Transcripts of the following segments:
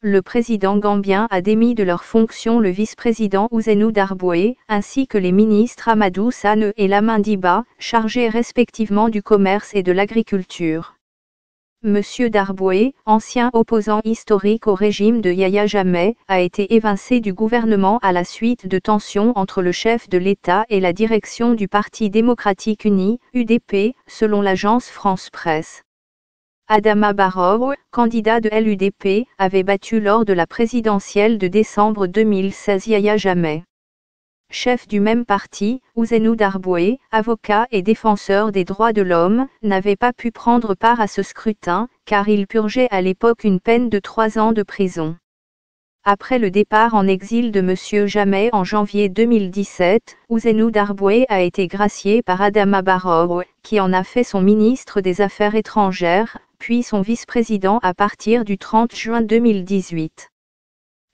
Le président gambien a démis de leur fonction le vice-président Ouzenou Darboué, ainsi que les ministres Amadou Sane et Lamindiba, chargés respectivement du commerce et de l'agriculture. Monsieur Darboué, ancien opposant historique au régime de Yaya Jammeh, a été évincé du gouvernement à la suite de tensions entre le chef de l'État et la direction du Parti démocratique uni, UDP, selon l'agence France Presse. Adama Barrow, candidat de l'UDP, avait battu lors de la présidentielle de décembre 2016 Yaya Jamais. Chef du même parti, Ouzenou Darboué, avocat et défenseur des droits de l'homme, n'avait pas pu prendre part à ce scrutin, car il purgeait à l'époque une peine de trois ans de prison. Après le départ en exil de M. Jamais en janvier 2017, Ouzenou Darboué a été gracié par Adama Barrow, qui en a fait son ministre des Affaires étrangères, puis son vice-président à partir du 30 juin 2018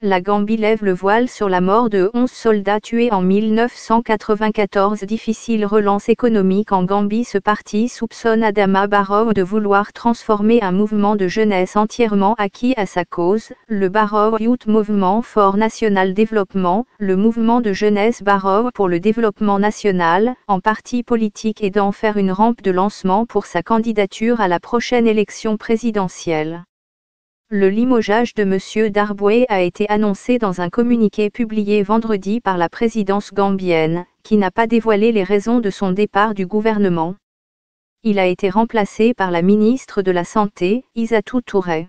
la Gambie lève le voile sur la mort de 11 soldats tués en 1994. Difficile relance économique en Gambie. Ce parti soupçonne Adama Barrow de vouloir transformer un mouvement de jeunesse entièrement acquis à sa cause, le Barrow Youth Movement for National Development, le mouvement de jeunesse Barrow pour le développement national, en parti politique et d'en faire une rampe de lancement pour sa candidature à la prochaine élection présidentielle. Le limogeage de M. Darboué a été annoncé dans un communiqué publié vendredi par la présidence gambienne, qui n'a pas dévoilé les raisons de son départ du gouvernement. Il a été remplacé par la ministre de la Santé, Isatou Touré.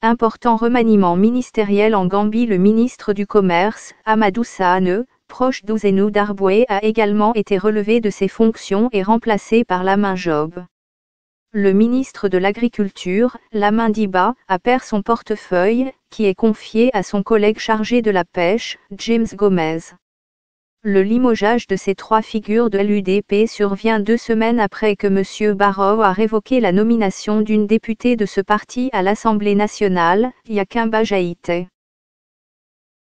Important remaniement ministériel en Gambie Le ministre du Commerce, Amadou Sahane, proche d'Ouzenou Darboué a également été relevé de ses fonctions et remplacé par Lamin Job. Le ministre de l'Agriculture, Lamin Diba, a perdu son portefeuille, qui est confié à son collègue chargé de la pêche, James Gomez. Le limogeage de ces trois figures de l'UDP survient deux semaines après que M. Barrow a révoqué la nomination d'une députée de ce parti à l'Assemblée nationale, Yakimba Jaïté.